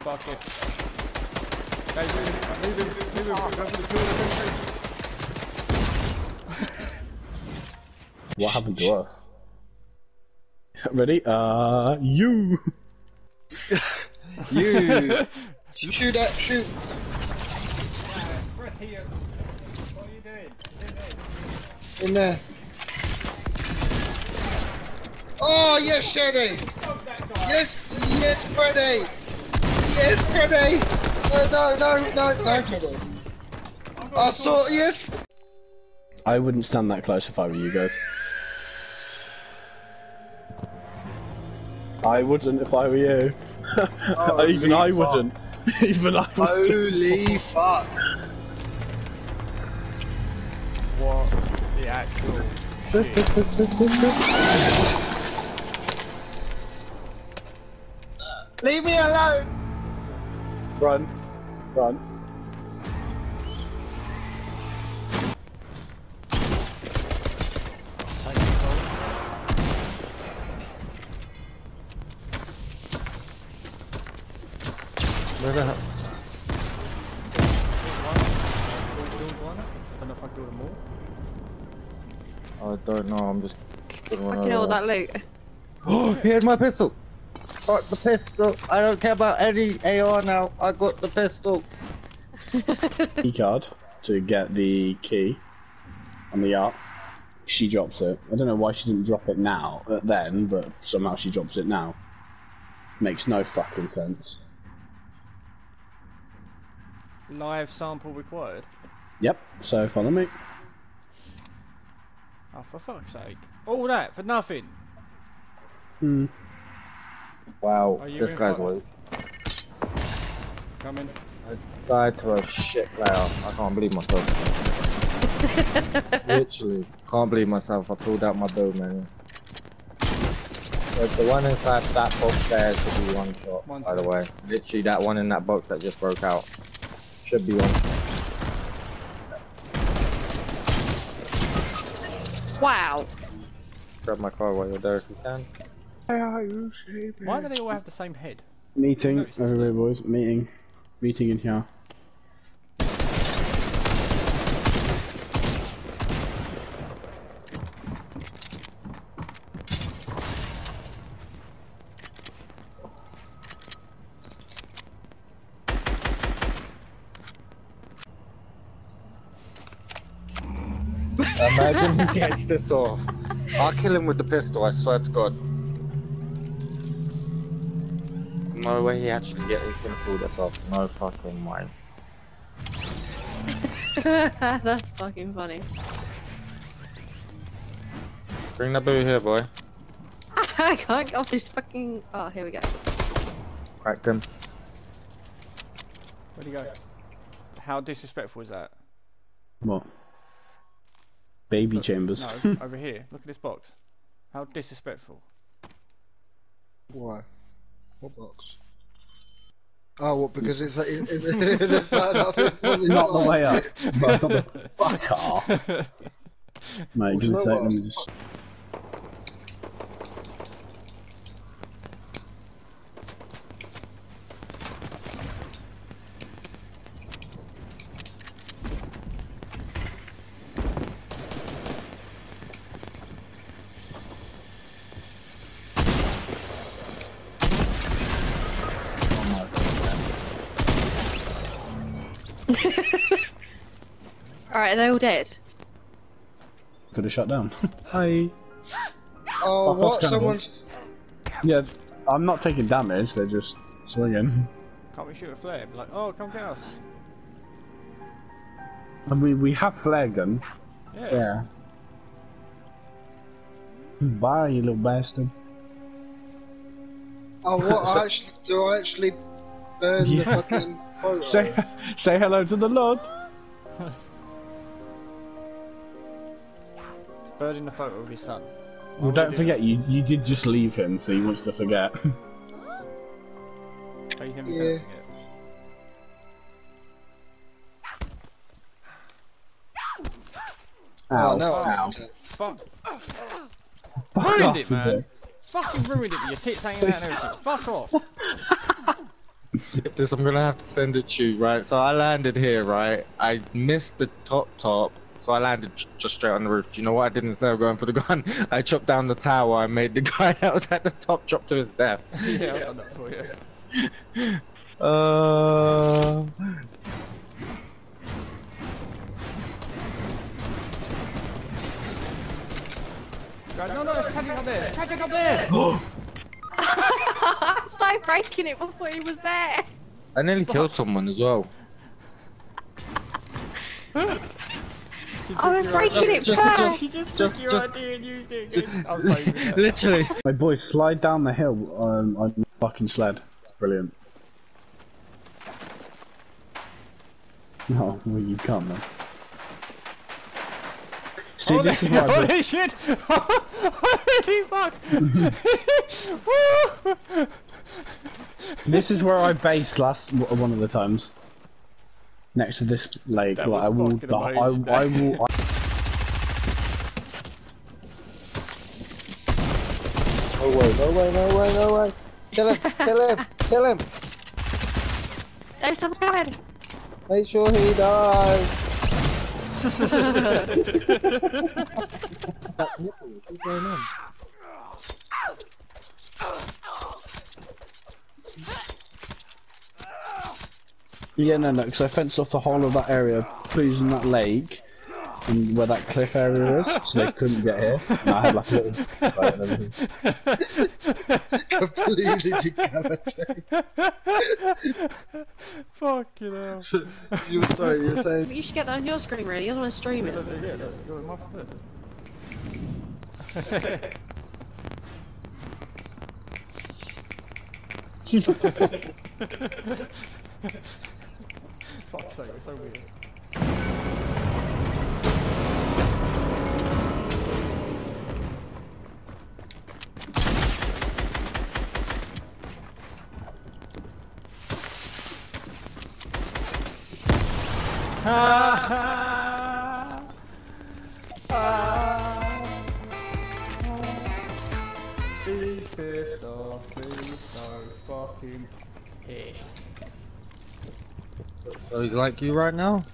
Fuck it. Guys, move him, move him, move him, go kill, him. What happened to us? Ready? Uh, you. You shoot that shoot. Right here. What are you doing? In there. Oh yes, Shady. Yes, yes, Freddy. Yes, Freddy. No, no, no, no, no, Freddy. I saw yes. I wouldn't stand that close if I were you guys. I wouldn't if I were you. Oh, Even I fuck. wouldn't. Even I wouldn't. Holy fuck. What the actual shit? Leave me alone. Run. Run. Killed one. Killed one. Don't know if I killed them all. I don't know, I'm just gonna run Fucking hell, over. that loot. Oh, he had my pistol! Got the pistol! I don't care about any AR now, I got the pistol! Key card to get the key on the yacht. She drops it. I don't know why she didn't drop it now, uh, then, but somehow she drops it now. Makes no fucking sense. Live sample required. Yep. So follow me. Oh, for fuck's sake. All that for nothing. Hmm. Wow, this guy's front? weak. Come. I died to a shit player. I can't believe myself. Literally, can't believe myself. I pulled out my bow, man. There's the one inside that box there should be one shot, One's by the way. Literally, that one in that box that just broke out should be one. Wow. Grab my car while you're there if you can. Why do they all have the same head? Meeting, Notice this oh, boys. Meeting. Meeting in here. Imagine he gets this off. I'll kill him with the pistol, I swear to God. No way he actually get he's gonna pull this off. No fucking way. That's fucking funny. Bring the boo here, boy. I can't get off this fucking. Oh, here we go. Cracked him. Where'd he go? How disrespectful is that? What? Baby Look, chambers. No, over here. Look at this box. How disrespectful. Why? What box? Oh, what? Because it's it's, it's, it's side up. It's on not the way up. But not the fuck off. Mate, give me Well, sec. no, just... Alright, are they all dead? Could have shut down. Hi. Oh, Fuck off, what? cannibal. Someone's. Yeah, I'm not taking damage. They're just swinging. Can't we shoot a flare? Be like, oh, come get us. And we we have flare guns. Yeah. Yeah. Bye, you little bastard. Oh, what? I actually do. I actually burn the Yeah. fucking photo. Say say hello to the Lord. bird in a photo of his son. Why well, don't forget, you, you did just leave him, so he wants to forget. yeah. Ow, oh no! Ow. Fuck! Ruined it, man. Fucking ruined it with your tits hanging out and everything. Fuck off! this I'm gonna have to send it to you, right? So I landed here, right? I missed the top top so I landed just straight on the roof. Do you know what I did instead of going for the gun? I chopped down the tower and made the guy that was at the top drop to his death. yeah, I've done that for you. Uh, No, no, it's tragic up there. It's tragic up there. I started breaking it before he was there. I nearly killed someone as well. She I was took your breaking it just- first. She just took Just- your just- idea and used it again. I'm sorry. Literally. My boys, slide down the hill um, on the fucking sled. Brilliant. No, well, you can't, man. See, Holy, this is what I holy shit! Holy fuck! This is where I based last one of the times. Next to this lake, That like, was I will, fucking I, I, I will. I, No way, no way, no way, no way. Kill him, kill him, kill him. There's someone's coming. Make sure he dies. What's going on? Yeah, no, no, because I fenced off the whole of that area, including that lake, and where that cliff area is, so they couldn't get here. And I had like a little fight and everything. Completely decapitated. Fucking hell. you were sorry, you were saying. You should get that on your screen, really. I want to stream it. Yeah, look, you're my foot. Fuck's sake, it's so weird. He's pissed off, he's so fucking pissed. So he's like you right now?